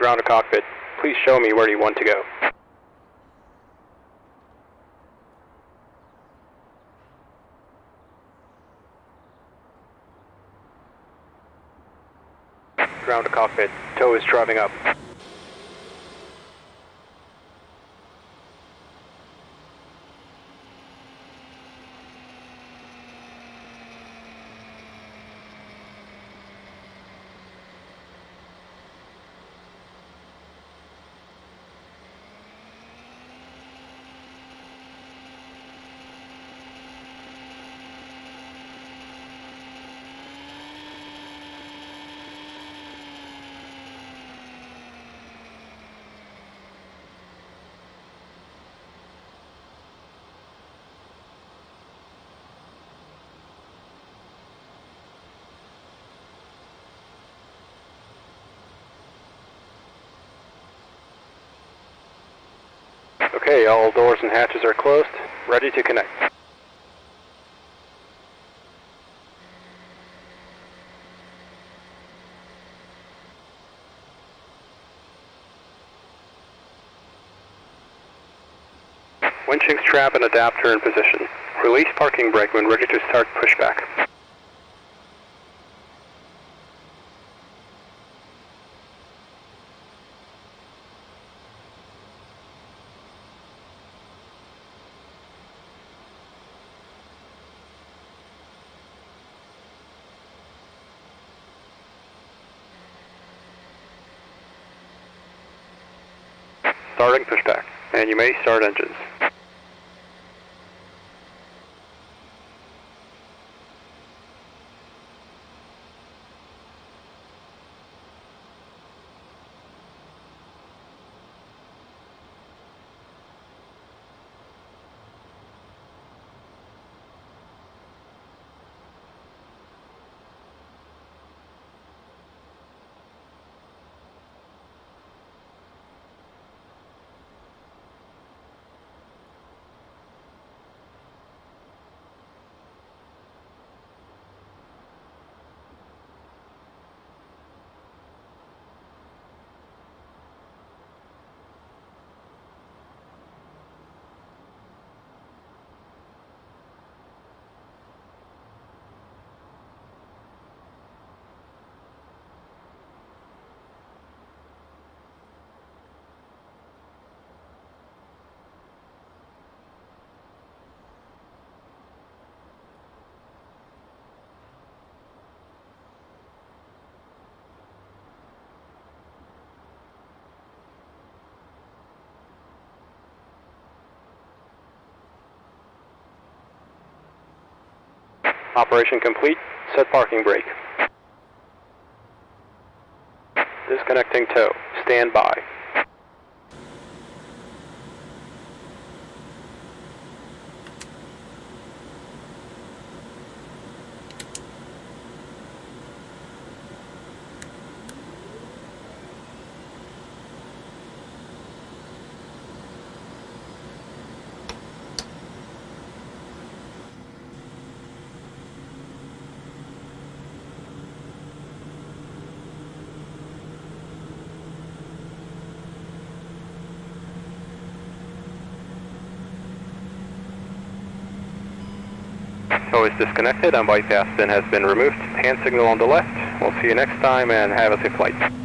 Ground to cockpit. Please show me where you want to go. Ground to cockpit. Tow is driving up. Okay, all doors and hatches are closed. Ready to connect. Winching strap and adapter in position. Release parking brake when ready to start pushback. Starting pushback, and you may start engines. Operation complete. Set parking brake. Disconnecting tow. Stand by. Tow is disconnected and bypass pin has been removed. Hand signal on the left. We'll see you next time and have a safe flight.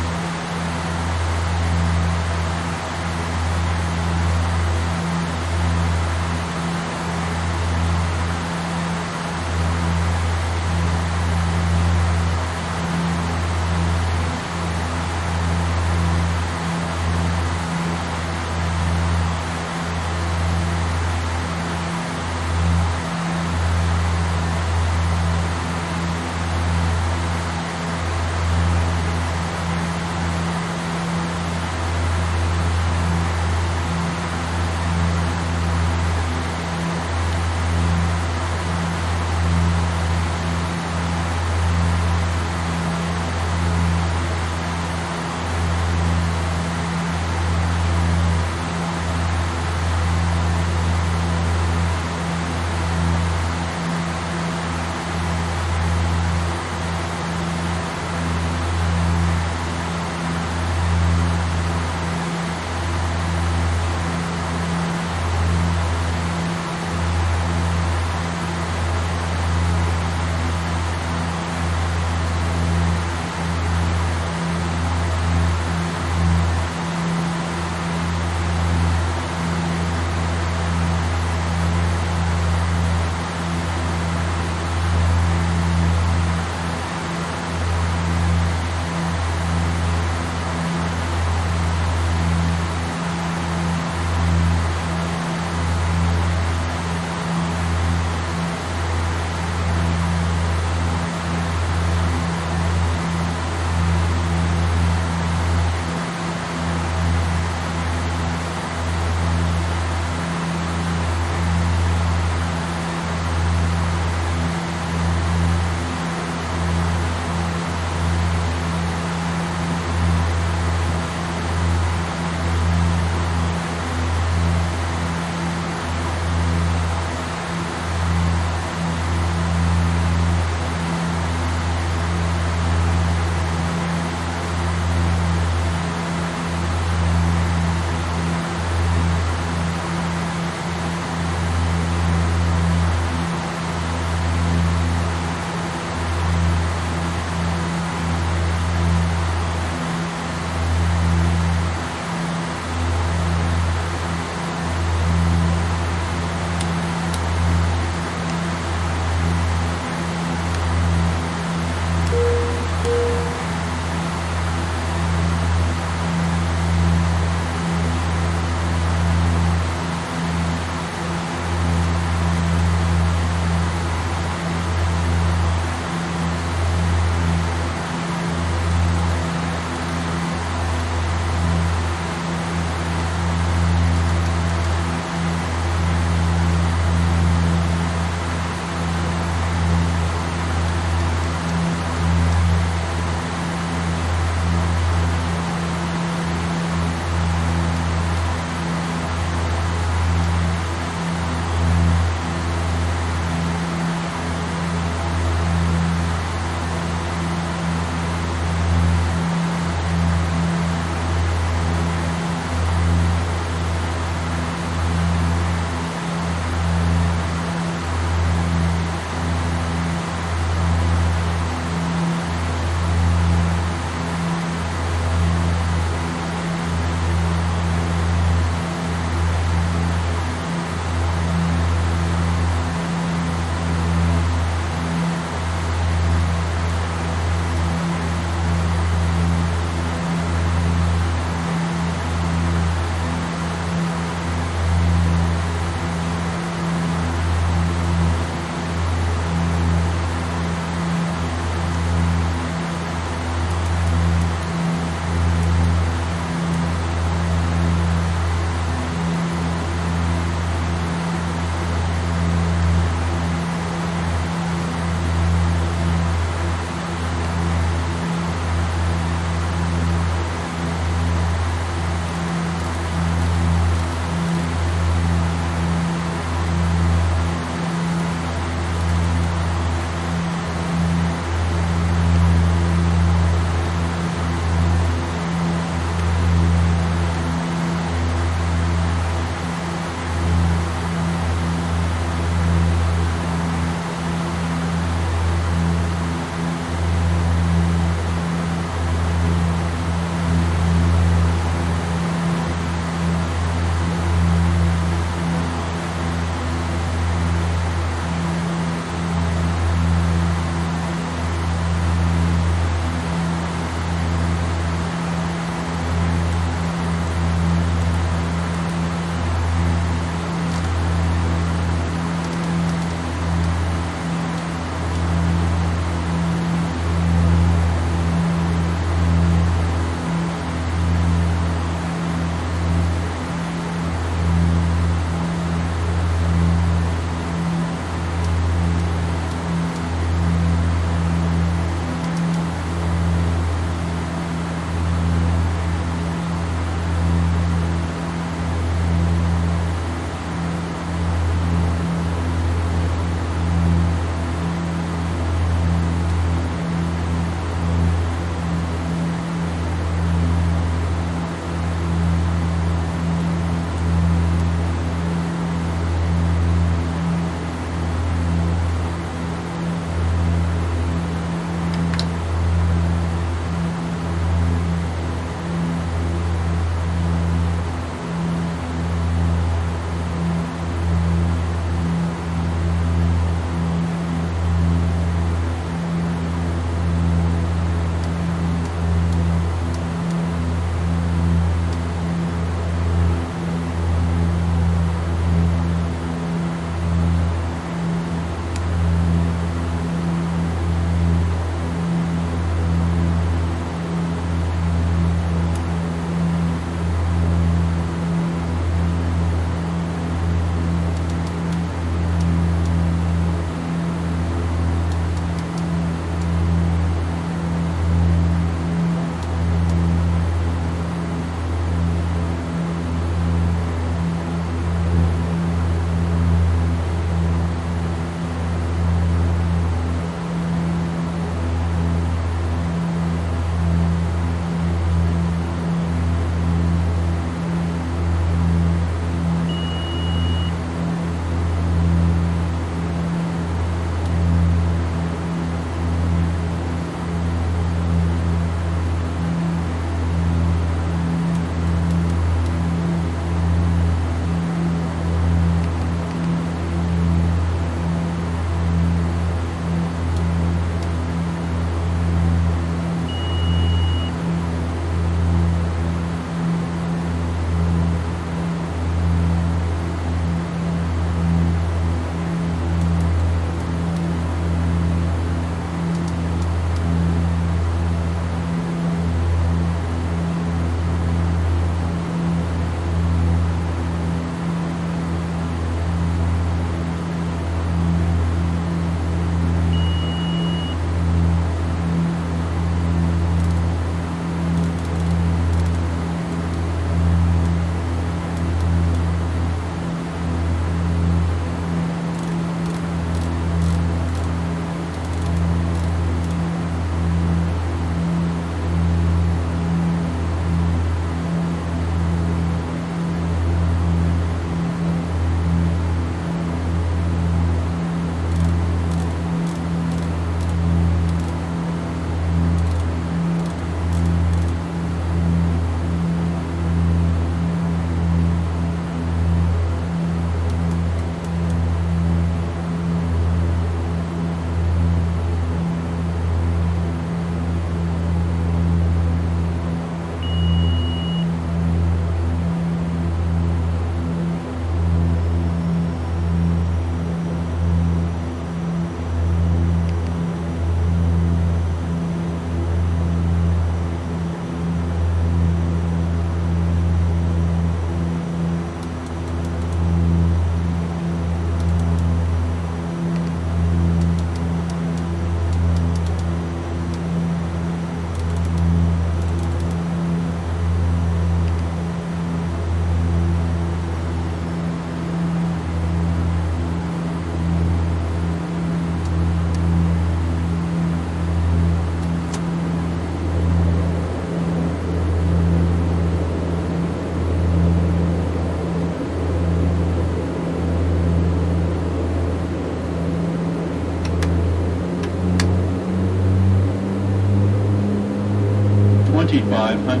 2500.